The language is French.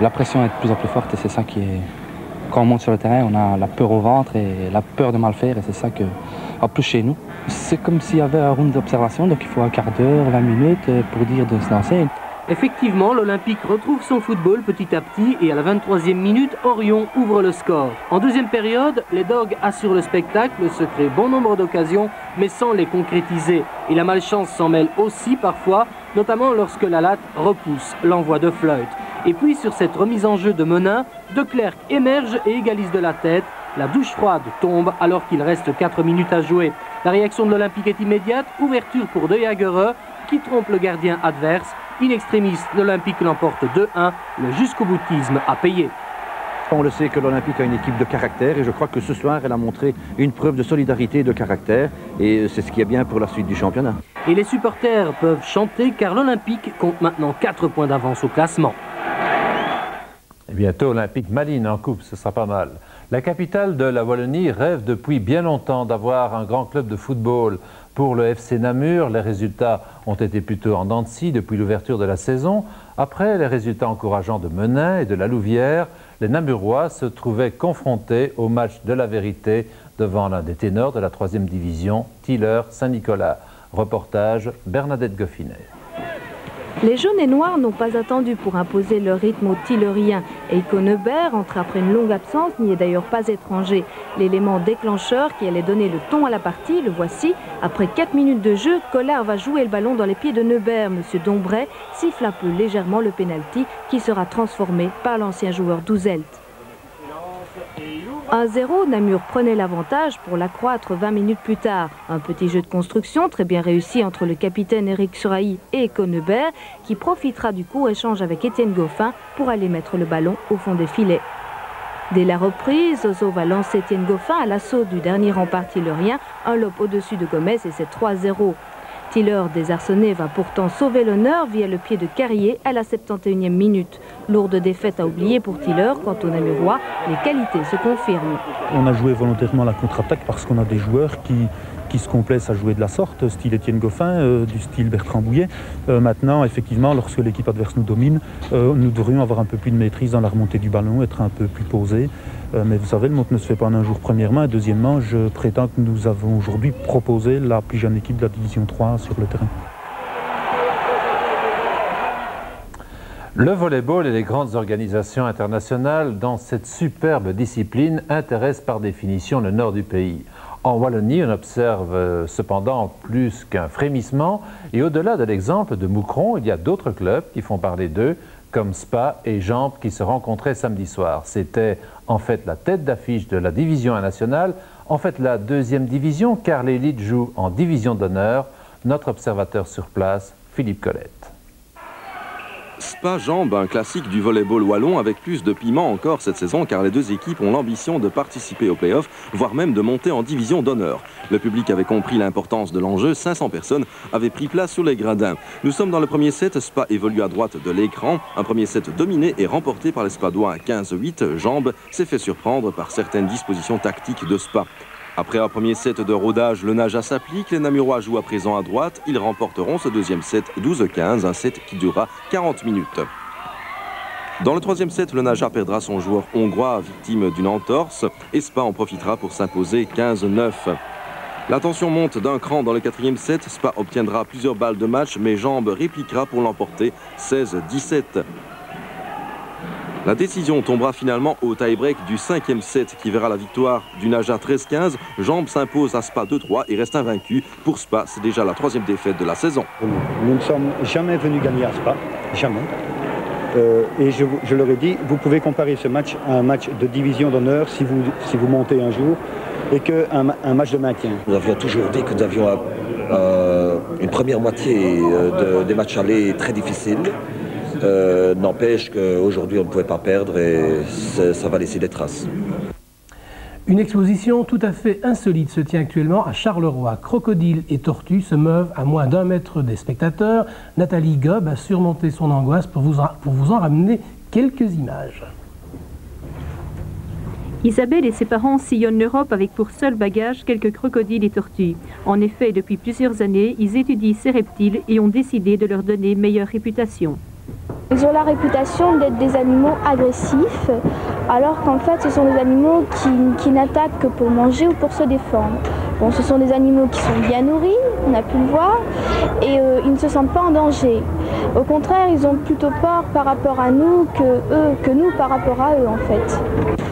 la pression est de plus en plus forte et c'est ça qui est... Quand on monte sur le terrain, on a la peur au ventre et la peur de mal faire et c'est ça que, en plus chez nous, c'est comme s'il y avait un round d'observation, donc il faut un quart d'heure, 20 minutes pour dire de se lancer. Effectivement, l'Olympique retrouve son football petit à petit et à la 23e minute, Orion ouvre le score. En deuxième période, les Dogs assurent le spectacle, se créent bon nombre d'occasions, mais sans les concrétiser. Et la malchance s'en mêle aussi parfois, notamment lorsque la latte repousse l'envoi de Floyd. Et puis sur cette remise en jeu de Menin, De Klerk émerge et égalise de la tête. La douche froide tombe alors qu'il reste 4 minutes à jouer. La réaction de l'Olympique est immédiate, ouverture pour De Jagereux qui trompe le gardien adverse. In extremis, l'Olympique l'emporte 2-1. Le jusqu'au boutisme a payé. On le sait que l'Olympique a une équipe de caractère et je crois que ce soir, elle a montré une preuve de solidarité et de caractère et c'est ce qui est bien pour la suite du championnat. Et les supporters peuvent chanter car l'Olympique compte maintenant 4 points d'avance au classement. Bientôt, Olympique Malines en coupe, ce sera pas mal. La capitale de la Wallonie rêve depuis bien longtemps d'avoir un grand club de football. Pour le FC Namur, les résultats ont été plutôt en de depuis l'ouverture de la saison. Après les résultats encourageants de Menin et de la Louvière, les Namurois se trouvaient confrontés au match de la vérité devant l'un des ténors de la troisième division, Tiller Saint-Nicolas. Reportage Bernadette Goffinet. Les jaunes et noirs n'ont pas attendu pour imposer leur rythme aux Tilleriens. Eiko Neubert entre après une longue absence, n'y est d'ailleurs pas étranger. L'élément déclencheur qui allait donner le ton à la partie, le voici. Après 4 minutes de jeu, Collard va jouer le ballon dans les pieds de Neubert. Monsieur Dombray siffle un peu légèrement le penalty qui sera transformé par l'ancien joueur Douzelt. 1-0, Namur prenait l'avantage pour l'accroître 20 minutes plus tard. Un petit jeu de construction très bien réussi entre le capitaine Eric Suraï et Conebert qui profitera du court échange avec Étienne Goffin pour aller mettre le ballon au fond des filets. Dès la reprise, Zozo va lancer Étienne Goffin à l'assaut du dernier rempart tillerien, un lobe au-dessus de Gomez et c'est 3-0. Tiller désarçonné va pourtant sauver l'honneur via le pied de Carrier à la 71e minute. Lourde défaite à oublier pour Tiller. Quant au Namurois, les qualités se confirment. On a joué volontairement la contre-attaque parce qu'on a des joueurs qui, se complaisent à jouer de la sorte, style Étienne Goffin, euh, du style Bertrand Bouillet. Euh, maintenant, effectivement, lorsque l'équipe adverse nous domine, euh, nous devrions avoir un peu plus de maîtrise dans la remontée du ballon, être un peu plus posé. Mais vous savez, le monde ne se fait pas en un jour, premièrement. Et deuxièmement, je prétends que nous avons aujourd'hui proposé la plus jeune équipe de la Division 3 sur le terrain. Le volleyball et les grandes organisations internationales dans cette superbe discipline intéressent par définition le nord du pays. En Wallonie, on observe euh, cependant plus qu'un frémissement et au-delà de l'exemple de Moucron, il y a d'autres clubs qui font parler d'eux, comme Spa et Jambes qui se rencontraient samedi soir. C'était en fait la tête d'affiche de la division nationale, en fait la deuxième division car l'élite joue en division d'honneur. Notre observateur sur place, Philippe Colette. Spa-Jambe, un classique du volleyball wallon avec plus de piment encore cette saison car les deux équipes ont l'ambition de participer aux playoffs, voire même de monter en division d'honneur. Le public avait compris l'importance de l'enjeu, 500 personnes avaient pris place sur les gradins. Nous sommes dans le premier set, Spa évolue à droite de l'écran, un premier set dominé et remporté par les Spadois à 15-8. Jambe s'est fait surprendre par certaines dispositions tactiques de Spa. Après un premier set de rodage, le Naja s'applique. Les Namurois jouent à présent à droite. Ils remporteront ce deuxième set 12-15, un set qui durera 40 minutes. Dans le troisième set, le Naja perdra son joueur hongrois, victime d'une entorse. et Spa en profitera pour s'imposer 15-9. La tension monte d'un cran dans le quatrième set. Spa obtiendra plusieurs balles de match, mais Jambe répliquera pour l'emporter 16-17. La décision tombera finalement au tie-break du cinquième set qui verra la victoire du Naja 13-15. Jambe s'impose à Spa 2-3 et reste invaincu. Pour Spa, c'est déjà la troisième défaite de la saison. Nous ne sommes jamais venus gagner à Spa, jamais. Euh, et je, je, leur ai dit, vous pouvez comparer ce match à un match de division d'honneur si vous, si vous montez un jour et qu'un un match de maintien. Nous avions toujours dit que nous avions euh, une première moitié euh, de, des matchs allés très difficiles. Euh, n'empêche qu'aujourd'hui on ne pouvait pas perdre et ça va laisser des traces. Une exposition tout à fait insolite se tient actuellement à Charleroi. Crocodiles et tortues se meuvent à moins d'un mètre des spectateurs. Nathalie Gobb a surmonté son angoisse pour vous, pour vous en ramener quelques images. Isabelle et ses parents sillonnent l'Europe avec pour seul bagage quelques crocodiles et tortues. En effet, depuis plusieurs années, ils étudient ces reptiles et ont décidé de leur donner meilleure réputation. Ils ont la réputation d'être des animaux agressifs, alors qu'en fait ce sont des animaux qui, n'attaquent que pour manger ou pour se défendre. Ce sont des animaux qui sont bien nourris, on a pu le voir, et euh, ils ne se sentent pas en danger. Au contraire, ils ont plutôt peur par rapport à nous que que nous par rapport à eux en fait.